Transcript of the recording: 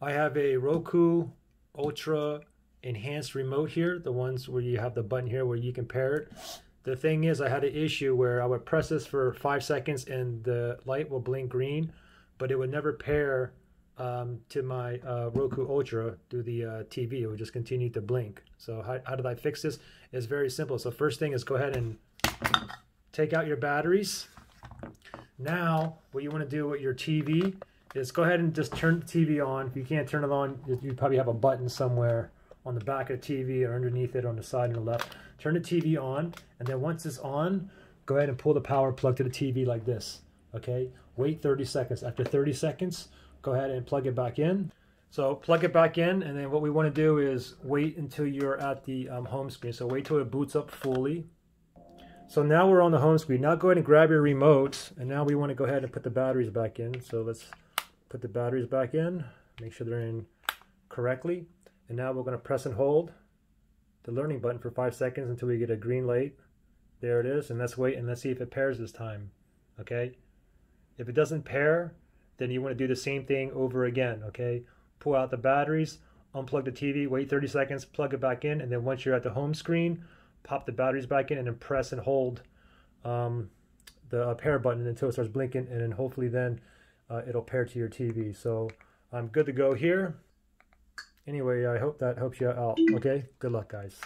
I have a Roku Ultra enhanced remote here, the ones where you have the button here where you can pair it. The thing is, I had an issue where I would press this for five seconds and the light will blink green, but it would never pair um, to my uh, Roku Ultra through the uh, TV. It would just continue to blink. So how, how did I fix this? It's very simple. So first thing is go ahead and take out your batteries. Now, what you want to do with your TV is go ahead and just turn the TV on. If you can't turn it on, you probably have a button somewhere on the back of the TV or underneath it on the side and the left. Turn the TV on, and then once it's on, go ahead and pull the power plug to the TV like this, okay? Wait 30 seconds. After 30 seconds, go ahead and plug it back in. So plug it back in, and then what we want to do is wait until you're at the um, home screen. So wait till it boots up fully. So now we're on the home screen. Now go ahead and grab your remote, and now we want to go ahead and put the batteries back in. So let's put the batteries back in, make sure they're in correctly. And now we're going to press and hold the learning button for five seconds until we get a green light. There it is. And let's wait and let's see if it pairs this time. Okay. If it doesn't pair, then you want to do the same thing over again. Okay. Pull out the batteries, unplug the TV, wait 30 seconds, plug it back in. And then once you're at the home screen, pop the batteries back in and then press and hold um, the pair button until it starts blinking. And then hopefully then uh, it'll pair to your TV. So I'm good to go here. Anyway, I hope that helps you out. Okay, good luck, guys.